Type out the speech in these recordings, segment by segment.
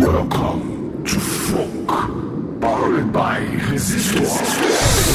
Welcome to Funk, powered by Resistor.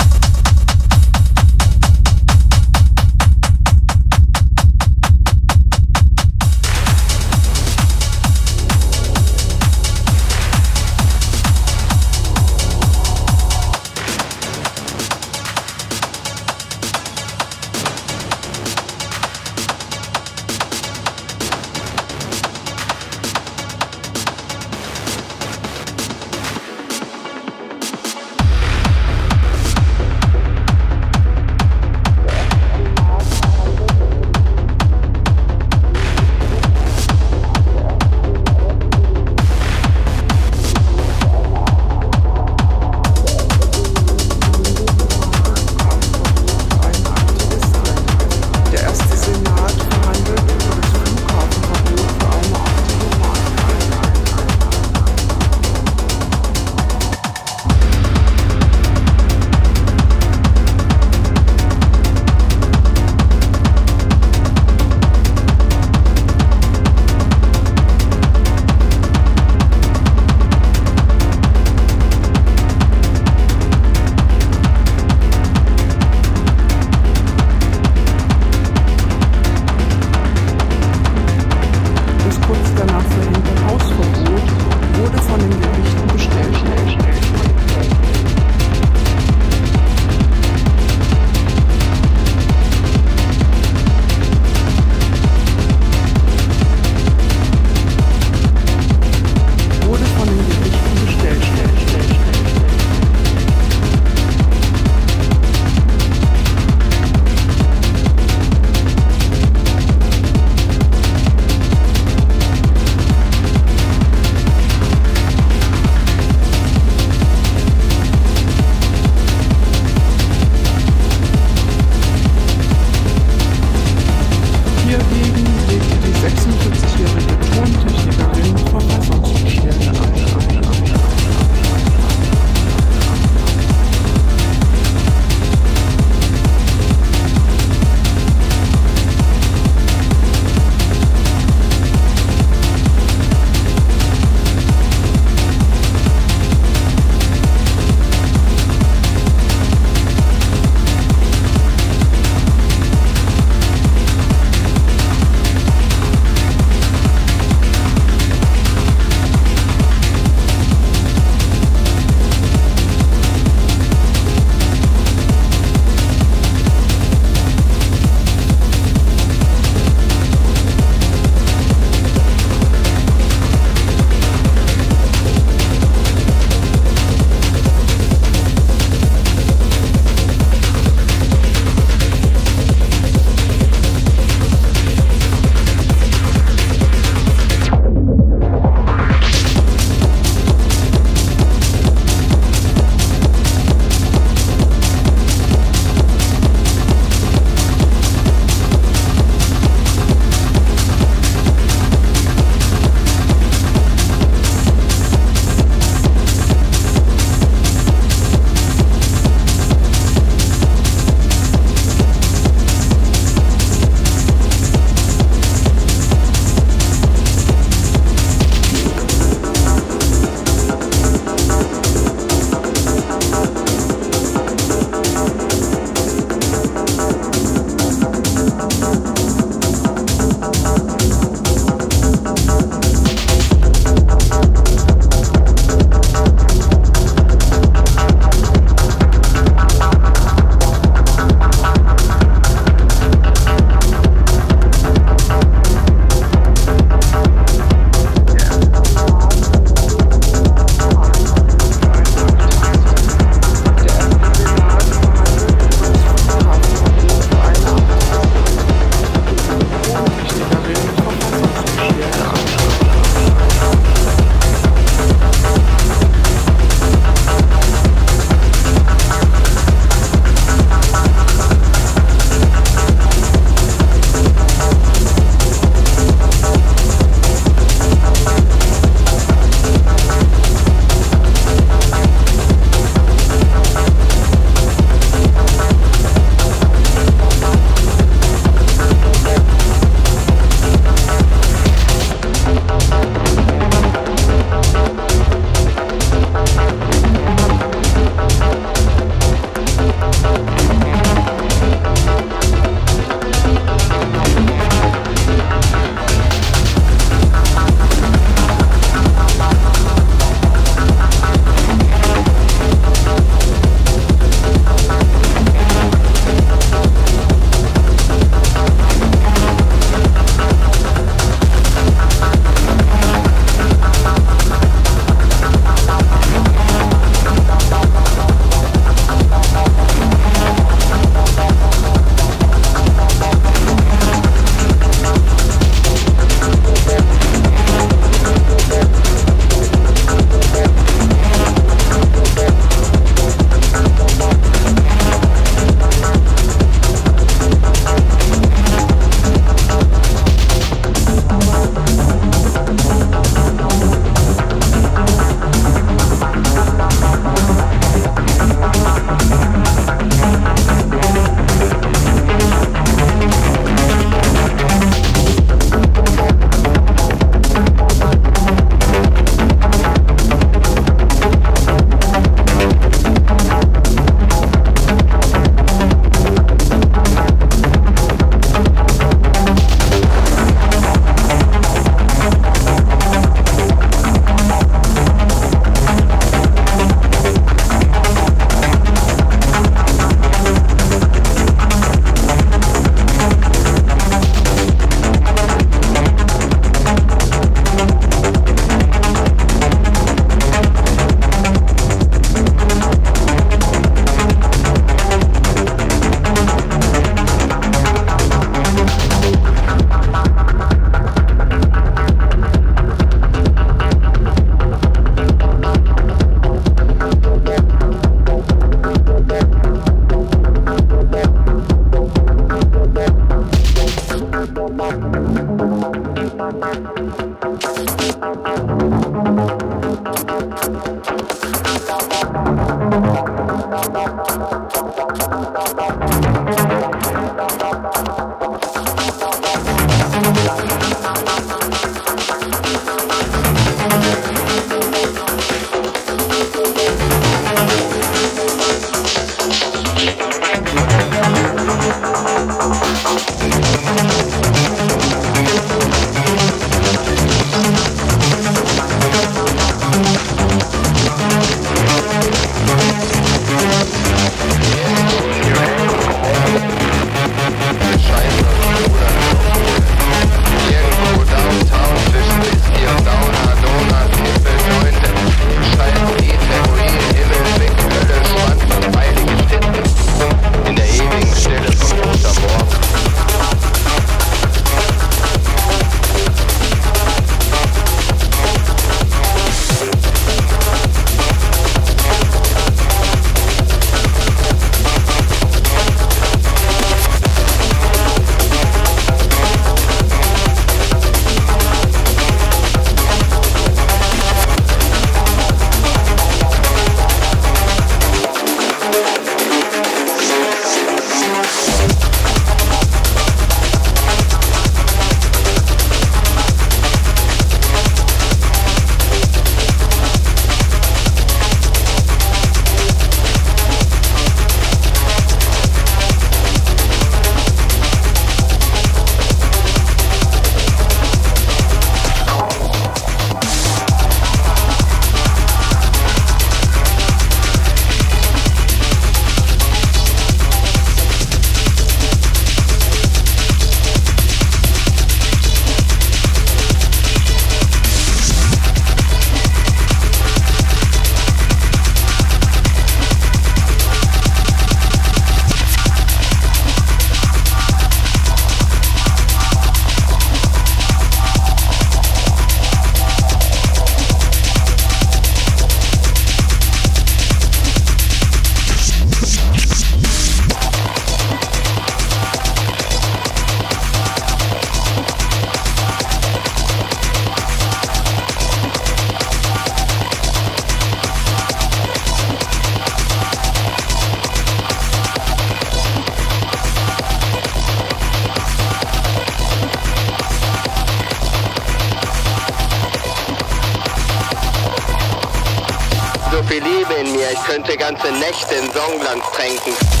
beliebe in mir, ich könnte ganze Nächte in Songland tränken.